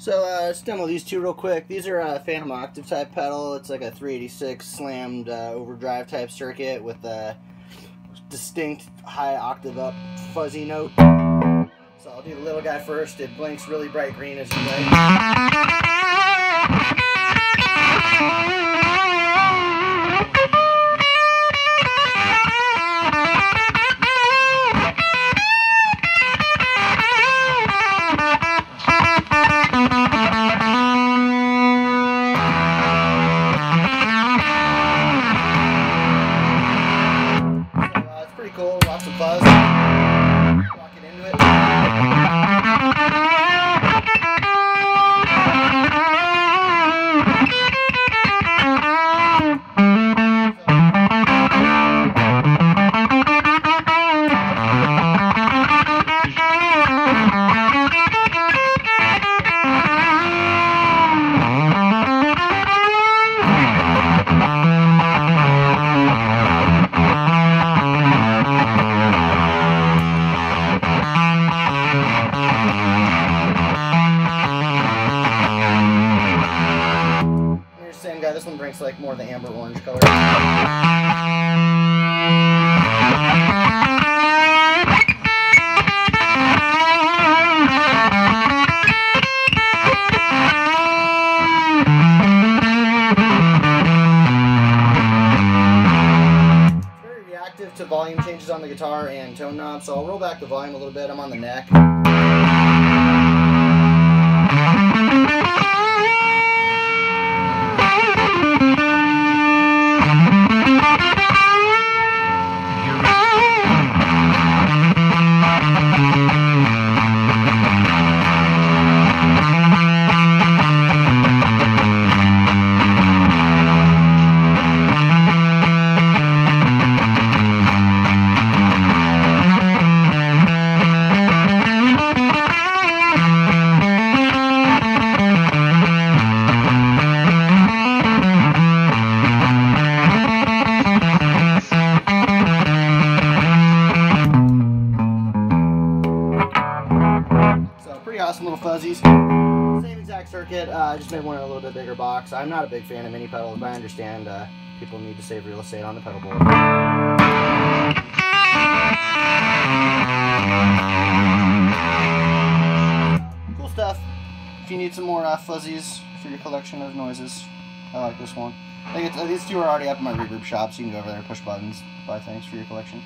So uh, let's demo these two real quick. These are a Phantom Octave type pedal. It's like a 386 slammed uh, overdrive type circuit with a distinct high octave up fuzzy note. So I'll do the little guy first. It blinks really bright green as you play. Cool, lots of buzz. This one brings like more of the amber orange color. Very reactive to volume changes on the guitar and tone knob, so I'll roll back the volume a little bit. I'm on the neck. So pretty awesome little fuzzies. Same exact circuit, uh, I just made one in a little bit bigger box. I'm not a big fan of mini pedals, but I understand uh, people need to save real estate on the pedal board. Cool stuff. If you need some more uh, fuzzies for your collection of noises, I like this one. I think uh, these two are already up in my reverb shop, so you can go over there, push buttons, buy things for your collection.